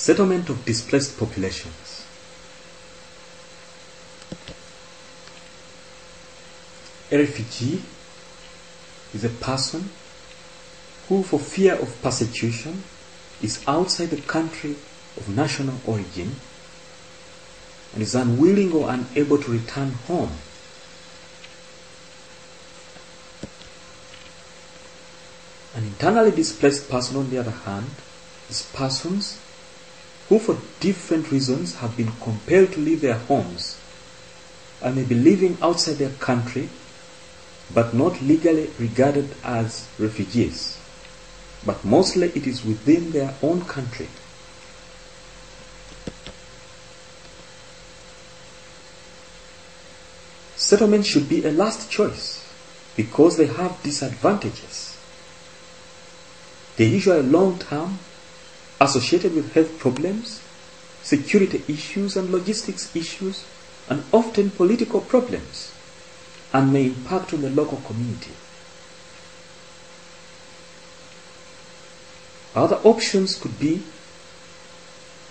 Settlement of displaced populations. A refugee is a person who, for fear of persecution, is outside the country of national origin and is unwilling or unable to return home. An internally displaced person, on the other hand, is persons who, for different reasons, have been compelled to leave their homes and may be living outside their country but not legally regarded as refugees. But mostly it is within their own country. Settlement should be a last choice because they have disadvantages. They usually long term, associated with health problems, security issues and logistics issues, and often political problems, and may impact on the local community. Other options could be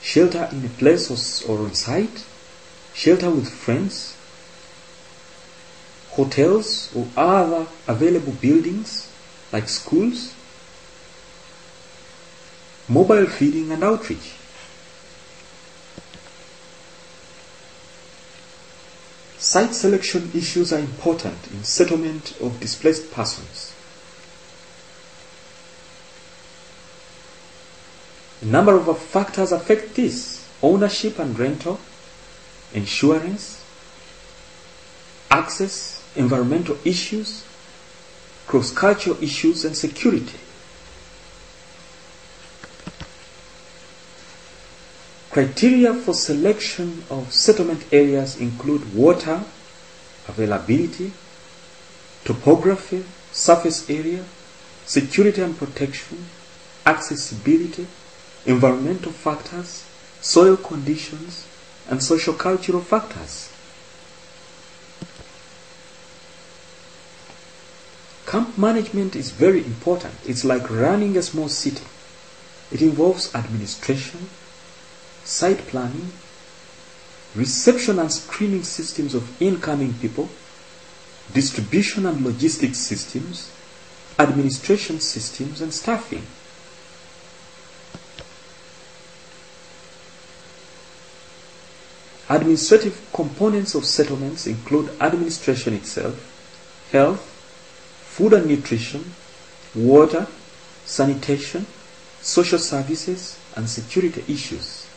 shelter in a place or, on site, shelter with friends, hotels or other available buildings like schools, mobile feeding and outreach. Site selection issues are important in settlement of displaced persons. A number of factors affect this ownership and rental, insurance, access, environmental issues, cross cultural issues, and security. Criteria for selection of settlement areas include water availability, topography, surface area, security and protection, accessibility, environmental factors, soil conditions, and social cultural factors. Camp management is very important. It's like running a small city. It involves administration, site planning, reception and screening systems of incoming people, distribution and logistics systems, administration systems, and staffing. Administrative components of settlements include administration itself, health, food and nutrition, water, sanitation, social services, and security issues.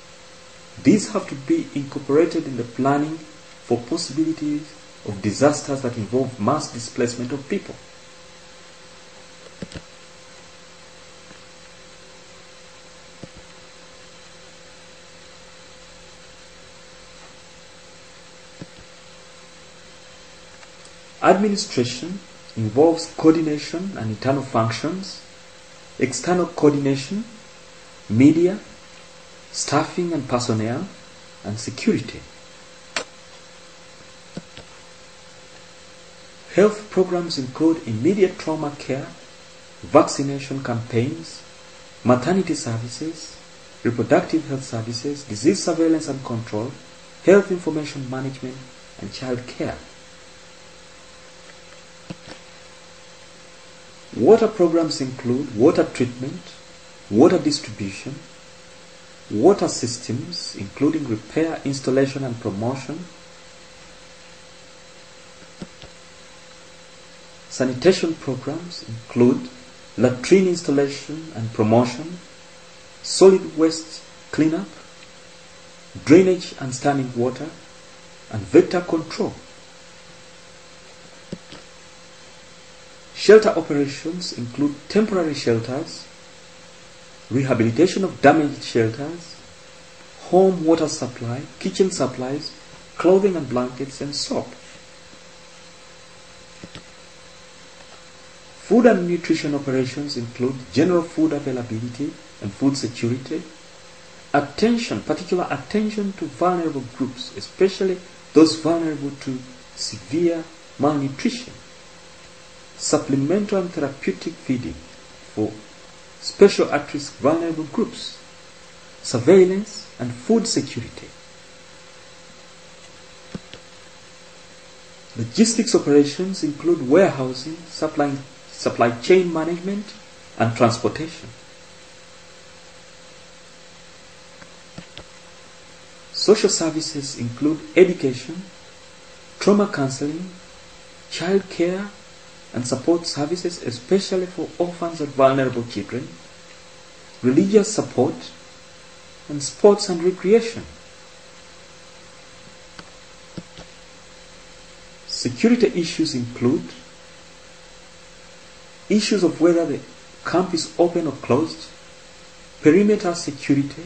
These have to be incorporated in the planning for possibilities of disasters that involve mass displacement of people. Administration involves coordination and internal functions, external coordination, media, staffing and personnel, and security. Health programs include immediate trauma care, vaccination campaigns, maternity services, reproductive health services, disease surveillance and control, health information management, and child care. Water programs include water treatment, water distribution, water systems, including repair, installation, and promotion, sanitation programs include latrine installation and promotion, solid waste cleanup, drainage and standing water, and vector control. Shelter operations include temporary shelters, rehabilitation of damaged shelters, home water supply, kitchen supplies, clothing and blankets, and soap. Food and nutrition operations include general food availability and food security, attention, particular attention to vulnerable groups, especially those vulnerable to severe malnutrition, supplemental and therapeutic feeding for special at risk vulnerable groups, surveillance, and food security. Logistics operations include warehousing, supply, supply chain management, and transportation. Social services include education, trauma counseling, child care, and support services, especially for orphans and vulnerable children, religious support, and sports and recreation. Security issues include issues of whether the camp is open or closed, perimeter security,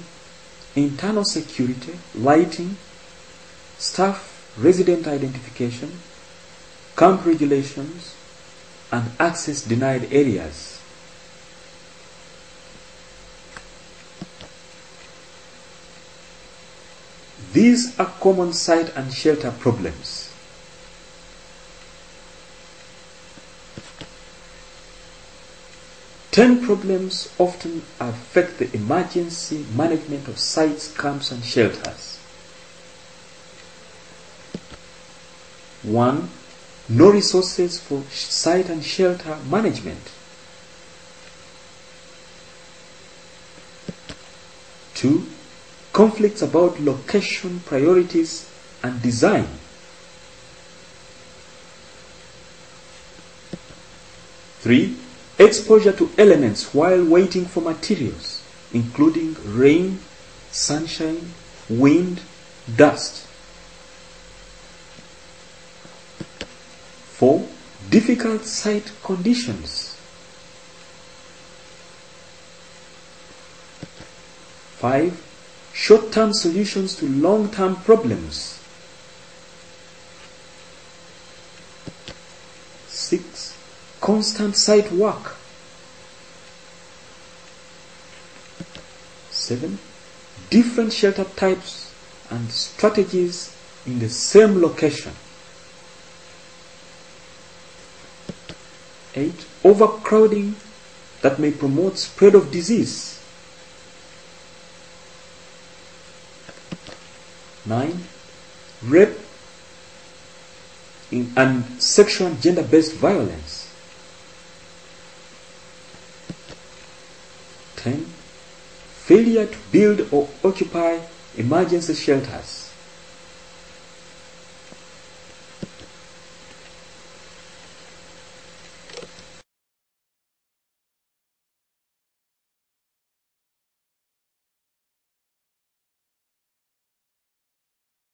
internal security, lighting, staff resident identification, camp regulations, and access denied areas. These are common site and shelter problems. Ten problems often affect the emergency management of sites, camps, and shelters. 1. No resources for site and shelter management. 2. Conflicts about location, priorities, and design. 3. Exposure to elements while waiting for materials, including rain, sunshine, wind, dust. 4. Difficult site conditions. 5. Short-term solutions to long-term problems. 6. Constant site work. 7. Different shelter types and strategies in the same location. 8. Overcrowding that may promote spread of disease. 9. Rape and sexual gender-based violence. 10. Failure to build or occupy emergency shelters.